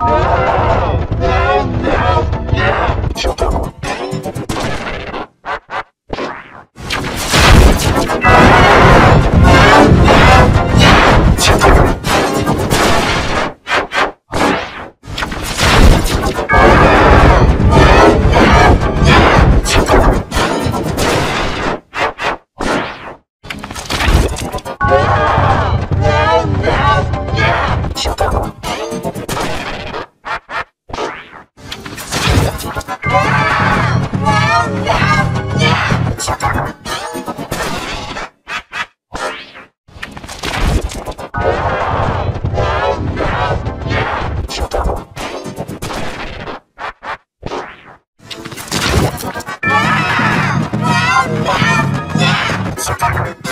Ah! Super.